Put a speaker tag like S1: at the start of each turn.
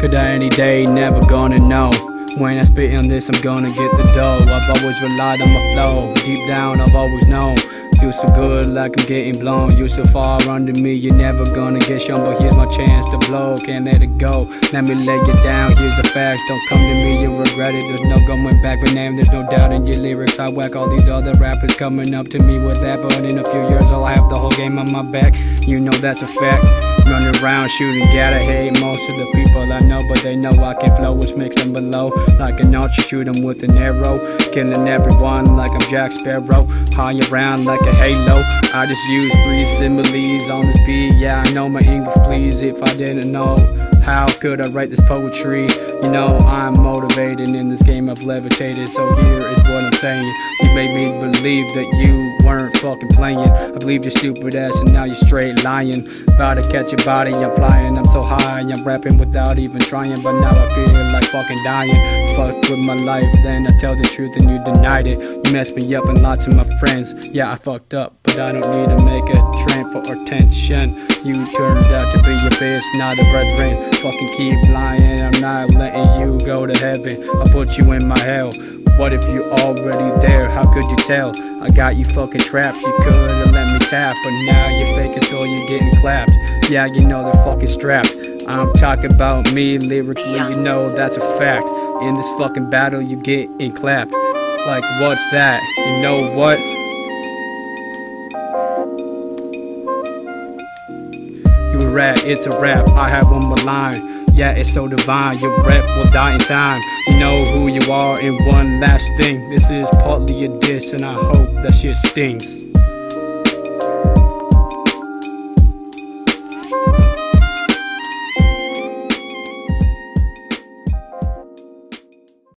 S1: Could I any day, never gonna know. When I spit on this, I'm gonna get the dough. I've always relied on my flow. Deep down, I've always known. Feel so good, like I'm getting blown. You're so far under me, you're never gonna get shown. But here's my chance to blow, can't let it go. Let me lay it down, here's the facts. Don't come to me, you'll regret it. There's no going back, but name, there's no doubt in your lyrics. I whack all these other rappers coming up to me with that. But in a few years, I'll have the whole game on my back. You know that's a fact. Running around shooting, gotta hate most of the people I know, but they know I can flow, which makes them below. Like an archer, shoot 'em with an arrow, killing everyone like I'm Jack Sparrow. High around like a halo. I just use three similes on this beat. Yeah, I know my English, please. If I didn't know, how could I write this poetry? You know, I'm motivated in this game, I've levitated. So here is what I'm saying. Believe that you weren't fucking playing. I believed your stupid ass, and now you're straight lying. About to catch your body, I'm flying. I'm so high, I'm rapping without even trying. But now I feel like fucking dying. Fucked with my life, then I tell the truth and you denied it. You messed me up and lots of my friends. Yeah, I fucked up, but I don't need to make a trend for attention. You turned out to be your best, not a brethren. Fucking keep lying, I'm not letting you go to heaven. I put you in my hell. What if you already there? How could you tell? I got you fucking trapped. You could've let me tap, but now you're faking, so you're getting clapped. Yeah, you know they're fucking strapped. I'm talking about me lyrically, you know that's a fact. In this fucking battle, you getting clapped. Like, what's that? You know what? You a rat, it's a rap. I have one more line. Yeah, it's so divine. Your rep will die in time. You know who you are. And one last thing, this is partly a diss, and I hope that shit stings.